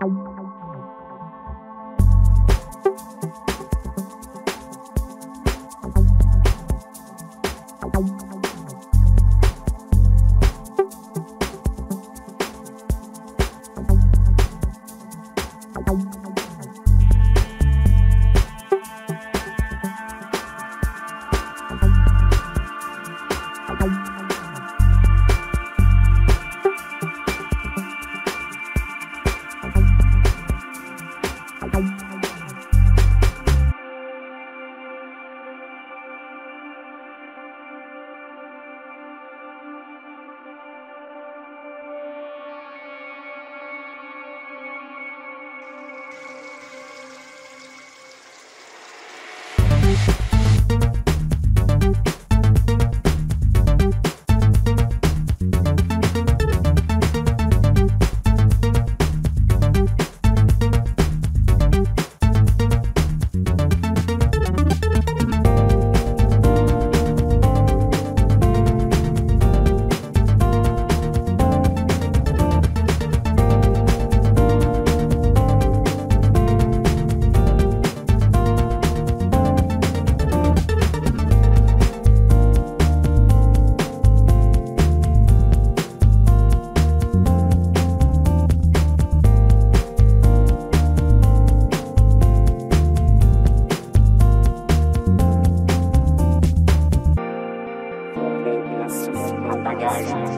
Bye.